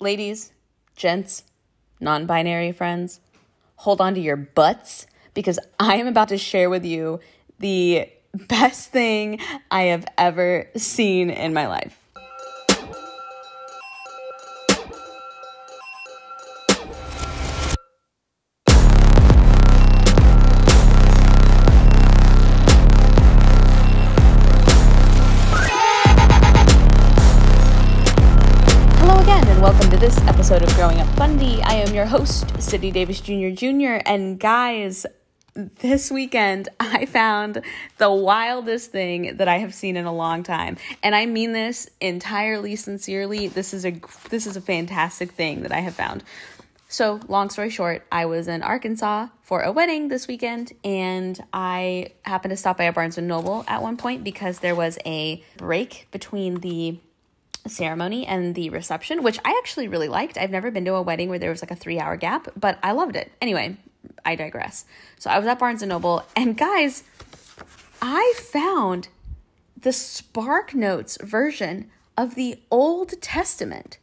ladies, gents, non binary friends, hold on to your butts because I am about to share with you the best thing I have ever seen in my life. Your host, Sydney Davis Jr. Jr. And guys, this weekend I found the wildest thing that I have seen in a long time. And I mean this entirely sincerely. This is a this is a fantastic thing that I have found. So, long story short, I was in Arkansas for a wedding this weekend and I happened to stop by a Barnes and Noble at one point because there was a break between the ceremony and the reception, which I actually really liked. I've never been to a wedding where there was like a three hour gap, but I loved it. Anyway, I digress. So I was at Barnes and Noble, and guys, I found the Spark Notes version of the Old Testament.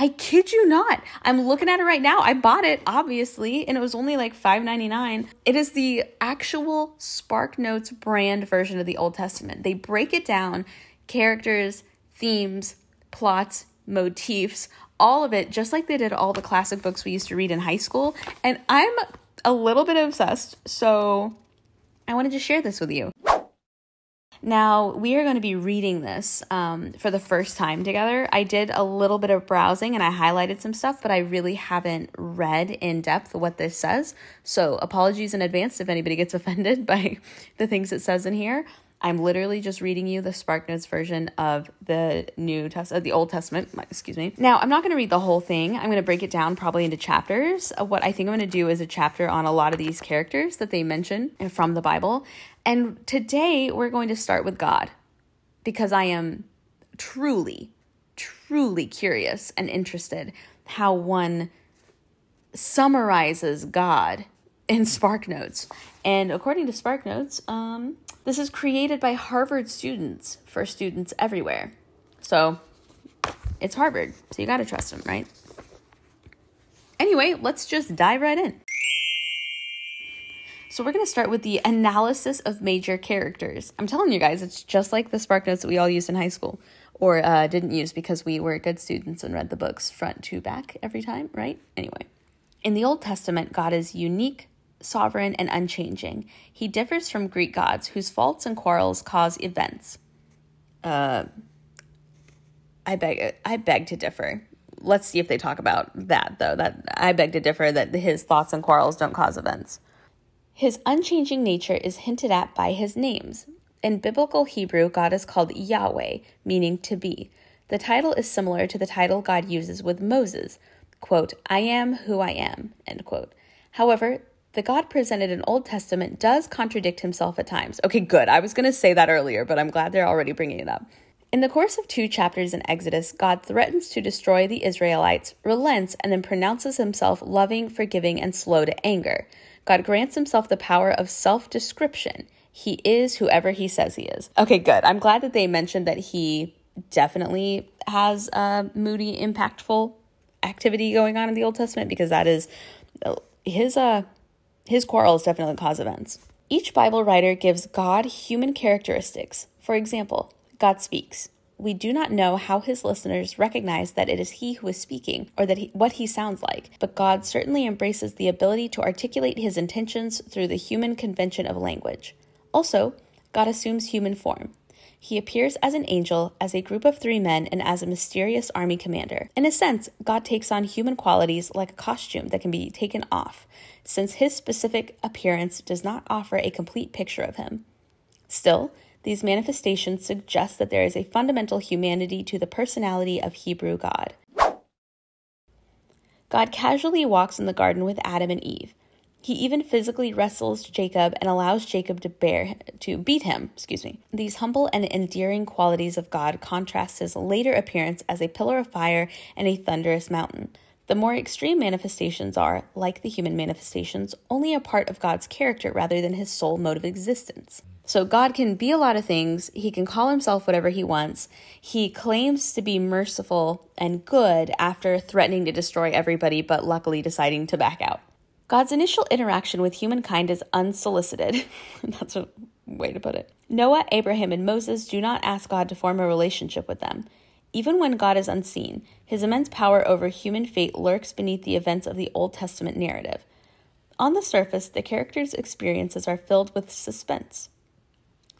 I kid you not. I'm looking at it right now. I bought it, obviously, and it was only like $5.99. It is the actual Spark Notes brand version of the Old Testament. They break it down, characters, themes, plots, motifs, all of it, just like they did all the classic books we used to read in high school. And I'm a little bit obsessed, so I wanted to share this with you. Now, we are going to be reading this um, for the first time together. I did a little bit of browsing and I highlighted some stuff, but I really haven't read in depth what this says. So, apologies in advance if anybody gets offended by the things it says in here. I'm literally just reading you the SparkNotes version of the New Testament, the Old Testament. Excuse me. Now, I'm not going to read the whole thing. I'm going to break it down probably into chapters. What I think I'm going to do is a chapter on a lot of these characters that they mention from the Bible. And today we're going to start with God because I am truly, truly curious and interested how one summarizes God in SparkNotes. And according to SparkNotes, um, this is created by Harvard students for students everywhere. So it's Harvard, so you gotta trust them, right? Anyway, let's just dive right in. So we're going to start with the analysis of major characters. I'm telling you guys, it's just like the SparkNotes that we all used in high school, or uh, didn't use because we were good students and read the books front to back every time, right? Anyway, in the Old Testament, God is unique, sovereign, and unchanging. He differs from Greek gods, whose faults and quarrels cause events. Uh, I beg, I beg to differ. Let's see if they talk about that, though. That I beg to differ that his thoughts and quarrels don't cause events. His unchanging nature is hinted at by his names. In biblical Hebrew, God is called Yahweh, meaning to be. The title is similar to the title God uses with Moses, quote, I am who I am, end quote. However, the God presented in Old Testament does contradict himself at times. Okay, good. I was going to say that earlier, but I'm glad they're already bringing it up. In the course of two chapters in Exodus, God threatens to destroy the Israelites, relents, and then pronounces himself loving, forgiving, and slow to anger. God grants himself the power of self description. He is whoever he says he is. Okay, good. I'm glad that they mentioned that he definitely has a moody, impactful activity going on in the Old Testament because that is his uh his quarrels definitely cause events. Each Bible writer gives God human characteristics. For example, God speaks. We do not know how his listeners recognize that it is he who is speaking or that he, what he sounds like, but God certainly embraces the ability to articulate his intentions through the human convention of language. Also, God assumes human form. He appears as an angel, as a group of three men, and as a mysterious army commander. In a sense, God takes on human qualities like a costume that can be taken off, since his specific appearance does not offer a complete picture of him. Still, these manifestations suggest that there is a fundamental humanity to the personality of Hebrew God. God casually walks in the garden with Adam and Eve. He even physically wrestles Jacob and allows Jacob to bear to beat him, excuse me. These humble and endearing qualities of God contrast his later appearance as a pillar of fire and a thunderous mountain. The more extreme manifestations are, like the human manifestations, only a part of God's character rather than his sole mode of existence. So God can be a lot of things. He can call himself whatever he wants. He claims to be merciful and good after threatening to destroy everybody, but luckily deciding to back out. God's initial interaction with humankind is unsolicited. That's a way to put it. Noah, Abraham, and Moses do not ask God to form a relationship with them. Even when God is unseen, his immense power over human fate lurks beneath the events of the Old Testament narrative. On the surface, the characters' experiences are filled with suspense.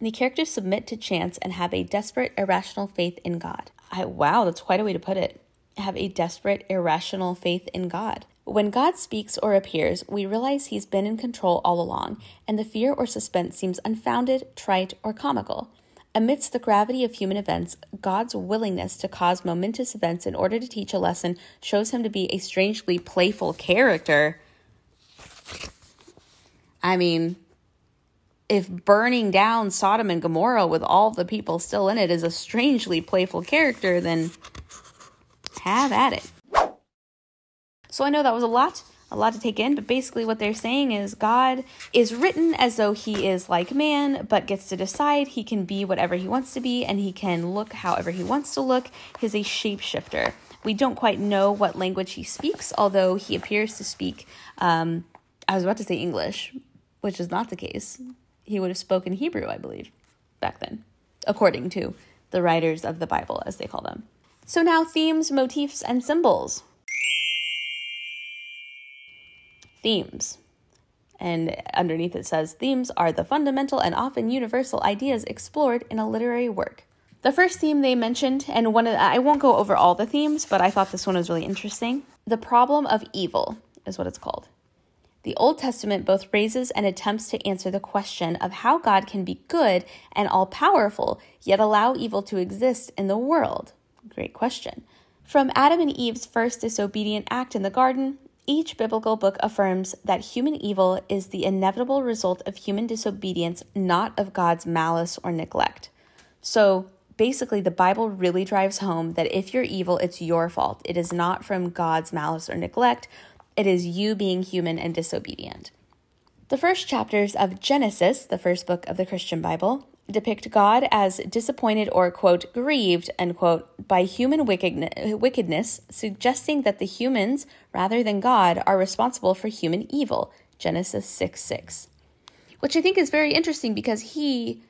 The characters submit to chance and have a desperate, irrational faith in God. I, wow, that's quite a way to put it. Have a desperate, irrational faith in God. When God speaks or appears, we realize He's been in control all along, and the fear or suspense seems unfounded, trite, or comical. Amidst the gravity of human events, God's willingness to cause momentous events in order to teach a lesson shows him to be a strangely playful character. I mean, if burning down Sodom and Gomorrah with all the people still in it is a strangely playful character, then have at it. So I know that was a lot, a lot to take in, but basically what they're saying is God is written as though he is like man, but gets to decide he can be whatever he wants to be and he can look however he wants to look. He's a shapeshifter. We don't quite know what language he speaks, although he appears to speak, um, I was about to say English, which is not the case. He would have spoken Hebrew, I believe, back then, according to the writers of the Bible, as they call them. So now themes, motifs, and symbols. Themes. And underneath it says themes are the fundamental and often universal ideas explored in a literary work. The first theme they mentioned, and one of the, I won't go over all the themes, but I thought this one was really interesting. The problem of evil is what it's called. The Old Testament both raises and attempts to answer the question of how God can be good and all powerful, yet allow evil to exist in the world. Great question. From Adam and Eve's first disobedient act in the garden each biblical book affirms that human evil is the inevitable result of human disobedience, not of God's malice or neglect. So basically, the Bible really drives home that if you're evil, it's your fault. It is not from God's malice or neglect, it is you being human and disobedient. The first chapters of Genesis, the first book of the Christian Bible, depict God as disappointed or, quote, grieved, unquote, by human wickedness, suggesting that the humans, rather than God, are responsible for human evil. Genesis 6 6. Which I think is very interesting because he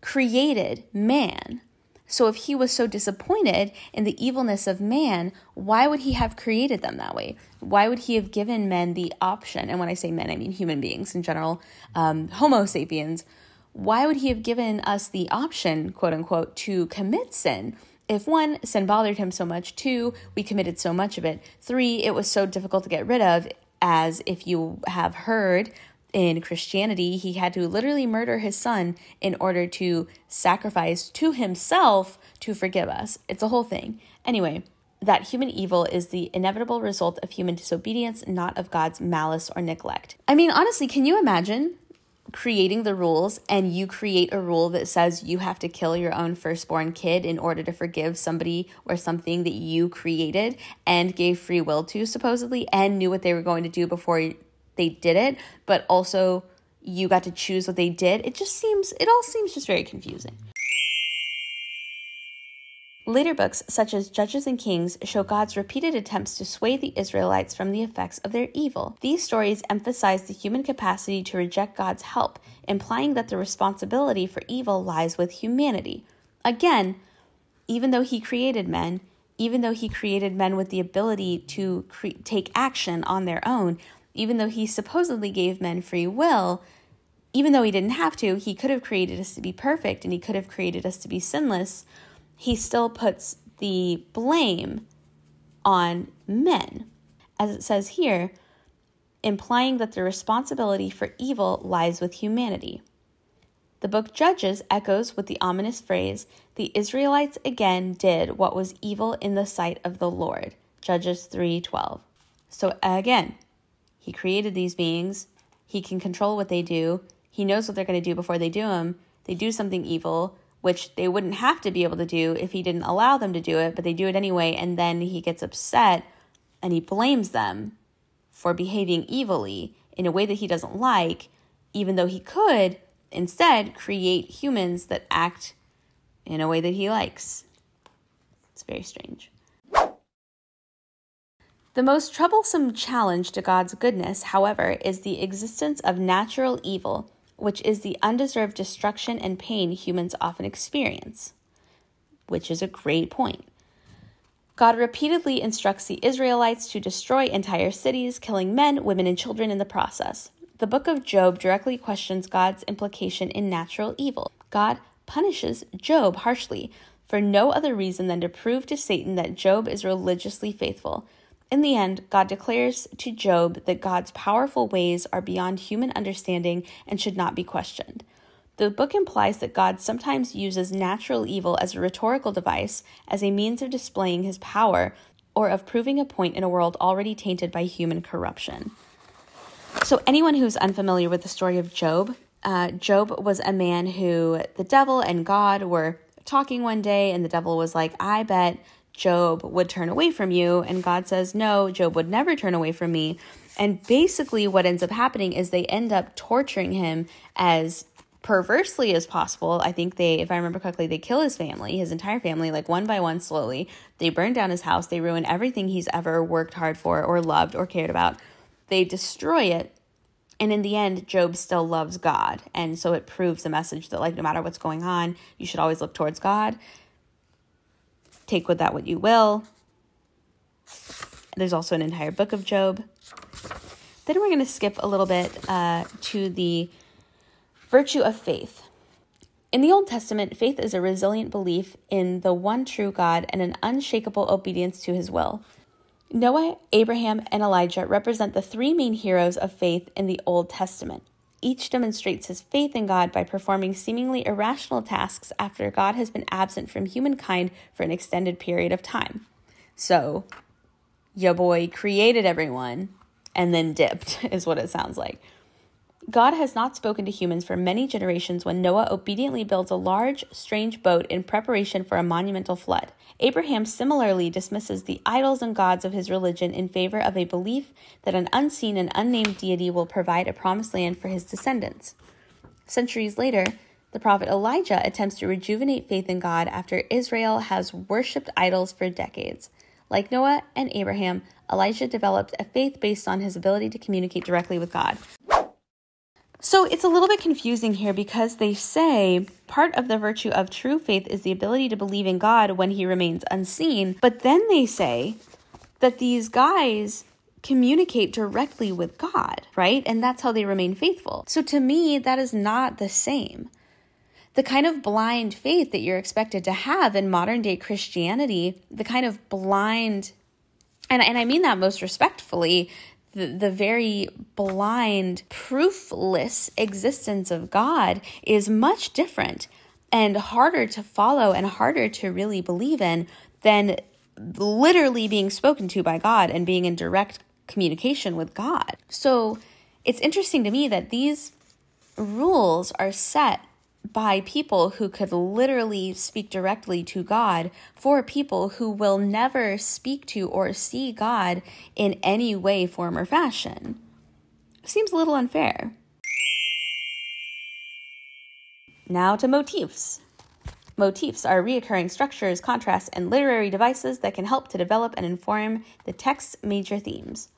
created man. So if he was so disappointed in the evilness of man, why would he have created them that way? Why would he have given men the option? And when I say men, I mean human beings in general, um, Homo sapiens why would he have given us the option, quote unquote, to commit sin? If one, sin bothered him so much, two, we committed so much of it, three, it was so difficult to get rid of, as if you have heard in Christianity, he had to literally murder his son in order to sacrifice to himself to forgive us. It's a whole thing. Anyway, that human evil is the inevitable result of human disobedience, not of God's malice or neglect. I mean, honestly, can you imagine creating the rules and you create a rule that says you have to kill your own firstborn kid in order to forgive somebody or something that you created and gave free will to supposedly and knew what they were going to do before they did it but also you got to choose what they did. It just seems it all seems just very confusing Later books, such as Judges and Kings, show God's repeated attempts to sway the Israelites from the effects of their evil. These stories emphasize the human capacity to reject God's help, implying that the responsibility for evil lies with humanity. Again, even though He created men, even though He created men with the ability to take action on their own, even though He supposedly gave men free will, even though He didn't have to, He could have created us to be perfect and He could have created us to be sinless he still puts the blame on men, as it says here, implying that the responsibility for evil lies with humanity. The book Judges echoes with the ominous phrase, the Israelites again did what was evil in the sight of the Lord. Judges 3:12. So again, he created these beings, he can control what they do, he knows what they're going to do before they do them. They do something evil, which they wouldn't have to be able to do if he didn't allow them to do it, but they do it anyway. And then he gets upset and he blames them for behaving evilly in a way that he doesn't like, even though he could instead create humans that act in a way that he likes. It's very strange. The most troublesome challenge to God's goodness, however, is the existence of natural evil, which is the undeserved destruction and pain humans often experience. Which is a great point. God repeatedly instructs the Israelites to destroy entire cities, killing men, women, and children in the process. The book of Job directly questions God's implication in natural evil. God punishes Job harshly for no other reason than to prove to Satan that Job is religiously faithful. In the end, God declares to Job that God's powerful ways are beyond human understanding and should not be questioned. The book implies that God sometimes uses natural evil as a rhetorical device, as a means of displaying his power, or of proving a point in a world already tainted by human corruption. So, anyone who's unfamiliar with the story of Job, uh, Job was a man who the devil and God were talking one day, and the devil was like, I bet Job would turn away from you. And God says, No, Job would never turn away from me. And basically, what ends up happening is they end up torturing him as perversely as possible. I think they, if I remember correctly, they kill his family, his entire family, like one by one, slowly. They burn down his house. They ruin everything he's ever worked hard for, or loved, or cared about. They destroy it. And in the end, Job still loves God. And so it proves the message that, like, no matter what's going on, you should always look towards God. Take with that what you will. There's also an entire book of Job. Then we're going to skip a little bit uh, to the virtue of faith. In the Old Testament, faith is a resilient belief in the one true God and an unshakable obedience to his will. Noah, Abraham, and Elijah represent the three main heroes of faith in the Old Testament. Each demonstrates his faith in God by performing seemingly irrational tasks after God has been absent from humankind for an extended period of time. So, your boy created everyone and then dipped, is what it sounds like. God has not spoken to humans for many generations when Noah obediently builds a large, strange boat in preparation for a monumental flood. Abraham similarly dismisses the idols and gods of his religion in favor of a belief that an unseen and unnamed deity will provide a promised land for his descendants. Centuries later, the prophet Elijah attempts to rejuvenate faith in God after Israel has worshipped idols for decades. Like Noah and Abraham, Elijah developed a faith based on his ability to communicate directly with God. So it's a little bit confusing here because they say part of the virtue of true faith is the ability to believe in God when he remains unseen. But then they say that these guys communicate directly with God, right? And that's how they remain faithful. So to me, that is not the same. The kind of blind faith that you're expected to have in modern day Christianity, the kind of blind, and, and I mean that most respectfully, the, the very blind, proofless existence of God is much different and harder to follow and harder to really believe in than literally being spoken to by God and being in direct communication with God. So it's interesting to me that these rules are set by people who could literally speak directly to God for people who will never speak to or see God in any way, form, or fashion. Seems a little unfair. Now to motifs. Motifs are reoccurring structures, contrasts, and literary devices that can help to develop and inform the text's major themes.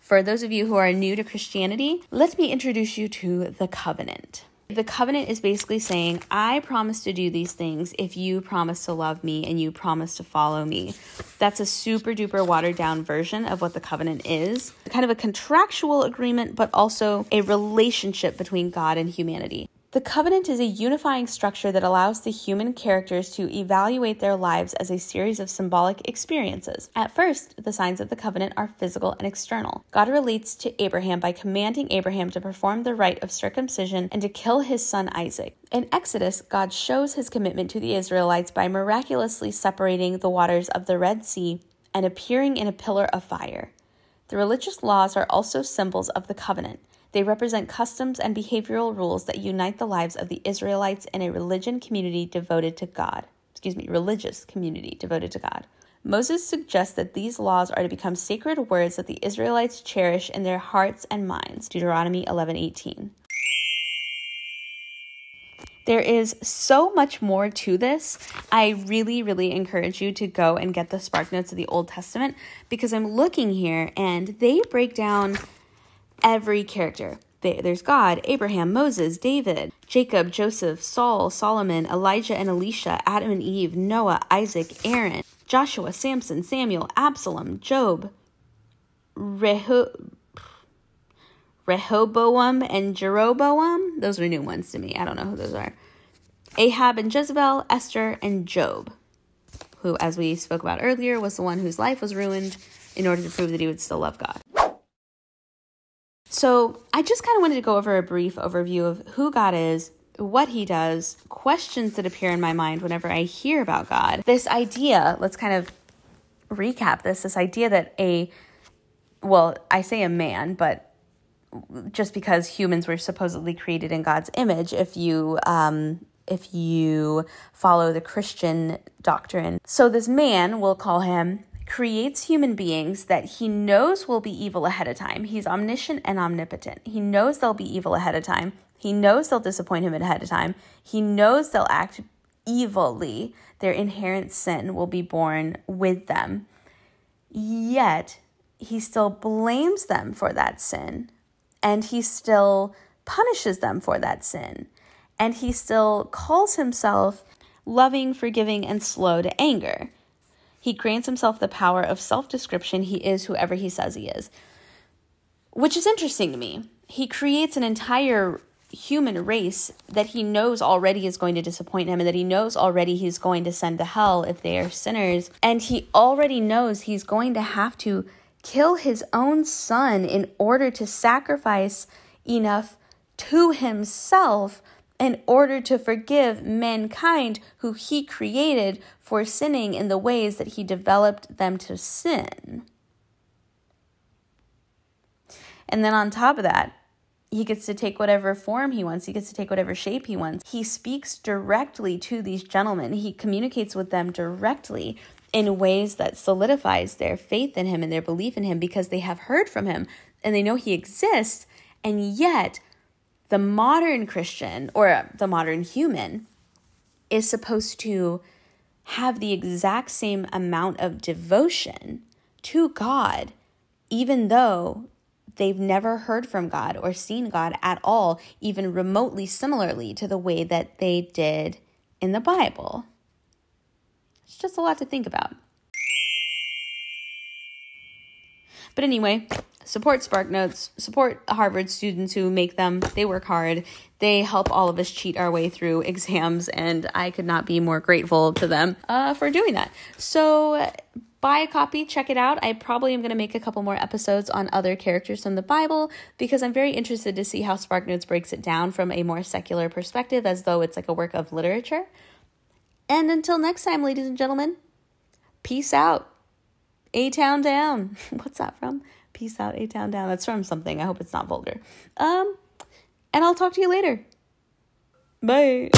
For those of you who are new to Christianity, let me introduce you to the covenant. The covenant is basically saying, I promise to do these things if you promise to love me and you promise to follow me. That's a super duper watered down version of what the covenant is. Kind of a contractual agreement, but also a relationship between God and humanity. The covenant is a unifying structure that allows the human characters to evaluate their lives as a series of symbolic experiences. At first, the signs of the covenant are physical and external. God relates to Abraham by commanding Abraham to perform the rite of circumcision and to kill his son Isaac. In Exodus, God shows his commitment to the Israelites by miraculously separating the waters of the Red Sea and appearing in a pillar of fire. The religious laws are also symbols of the covenant. They represent customs and behavioral rules that unite the lives of the Israelites in a religion community devoted to God. Excuse me, religious community devoted to God. Moses suggests that these laws are to become sacred words that the Israelites cherish in their hearts and minds. Deuteronomy 11:18. There is so much more to this. I really, really encourage you to go and get the Spark Notes of the Old Testament because I'm looking here and they break down every character. There's God, Abraham, Moses, David, Jacob, Joseph, Saul, Solomon, Elijah and Elisha, Adam and Eve, Noah, Isaac, Aaron, Joshua, Samson, Samuel, Absalom, Job, Reho- Rehoboam and Jeroboam. Those are new ones to me. I don't know who those are. Ahab and Jezebel, Esther, and Job, who, as we spoke about earlier, was the one whose life was ruined in order to prove that he would still love God. So, I just kind of wanted to go over a brief overview of who God is, what he does, questions that appear in my mind whenever I hear about God. This idea, let's kind of recap this this idea that a, well, I say a man, but just because humans were supposedly created in God's image, if you um, if you follow the Christian doctrine. So this man, we'll call him, creates human beings that he knows will be evil ahead of time. He's omniscient and omnipotent. He knows they'll be evil ahead of time. He knows they'll disappoint him ahead of time. He knows they'll act evilly. Their inherent sin will be born with them. Yet, he still blames them for that sin and he still punishes them for that sin. And he still calls himself loving, forgiving, and slow to anger. He grants himself the power of self description. He is whoever he says he is, which is interesting to me. He creates an entire human race that he knows already is going to disappoint him and that he knows already he's going to send to hell if they are sinners. And he already knows he's going to have to kill his own son in order to sacrifice enough to himself in order to forgive mankind who he created for sinning in the ways that he developed them to sin. And then on top of that, he gets to take whatever form he wants. He gets to take whatever shape he wants. He speaks directly to these gentlemen. He communicates with them directly in ways that solidifies their faith in him and their belief in him because they have heard from him and they know he exists and yet the modern christian or the modern human is supposed to have the exact same amount of devotion to God even though they've never heard from God or seen God at all even remotely similarly to the way that they did in the Bible it's just a lot to think about. But anyway, support Spark Notes, support Harvard students who make them. They work hard. They help all of us cheat our way through exams, and I could not be more grateful to them uh, for doing that. So, buy a copy, check it out. I probably am going to make a couple more episodes on other characters from the Bible because I'm very interested to see how Spark Notes breaks it down from a more secular perspective as though it's like a work of literature. And until next time, ladies and gentlemen, peace out. A Town Down. What's that from? Peace out, A Town Down. That's from something. I hope it's not vulgar. Um, and I'll talk to you later. Bye.